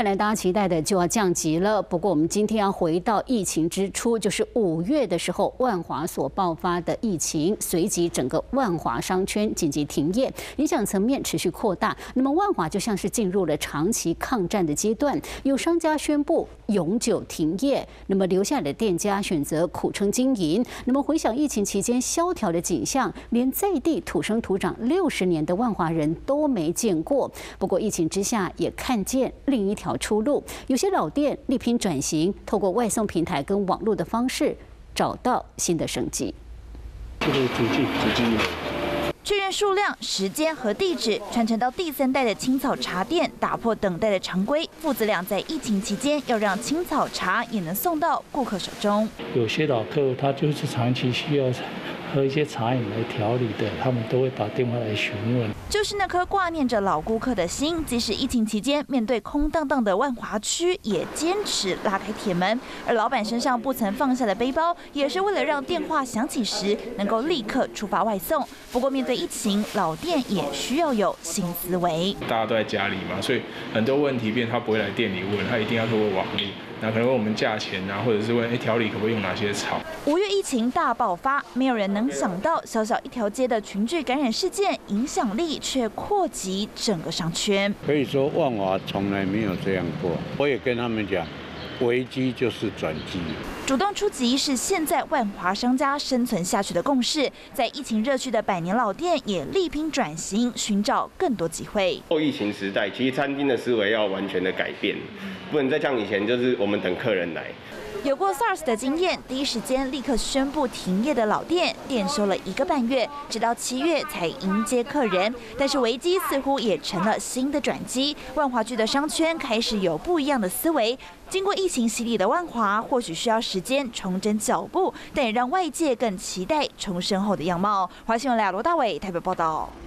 看来大家期待的就要降级了。不过我们今天要回到疫情之初，就是五月的时候，万华所爆发的疫情，随即整个万华商圈紧急停业，影响层面持续扩大。那么万华就像是进入了长期抗战的阶段，有商家宣布永久停业，那么留下来的店家选择苦撑经营。那么回想疫情期间萧条的景象，连在地土生土长六十年的万华人都没见过。不过疫情之下，也看见另一条出路。有些老店力拼转型，透过外送平台跟网络的方式，找到新的生机。这个主机，主机。确认数量、时间和地址，传承到第三代的青草茶店，打破等待的常规。父子俩在疫情期间，要让青草茶也能送到顾客手中。有些老客他就是长期需要。喝一些茶饮来调理的，他们都会打电话来询问。就是那颗挂念着老顾客的心，即使疫情期间面对空荡荡的万华区，也坚持拉开铁门。而老板身上不曾放下的背包，也是为了让电话响起时能够立刻出发外送。不过面对疫情，老店也需要有新思维。大家都在家里嘛，所以很多问题变他不会来店里问，他一定要通过网络。那可能问我们价钱啊，或者是问哎调理可不可以用哪些草。五月疫情大爆发，没有人能想到小小一条街的群聚感染事件，影响力却扩及整个商圈。可以说万华从来没有这样过。我也跟他们讲。危机就是转机，主动出击是现在万华商家生存下去的共识。在疫情热区的百年老店也力拼转型，寻找更多机会。后疫情时代，其实餐厅的思维要完全的改变，不能再像以前，就是我们等客人来。有过 SARS 的经验，第一时间立刻宣布停业的老店，店休了一个半月，直到七月才迎接客人。但是危机似乎也成了新的转机，万华区的商圈开始有不一样的思维。经过疫情洗礼的万华，或许需要时间重整脚步，但也让外界更期待重生后的样貌。华新闻，罗大伟台北报道。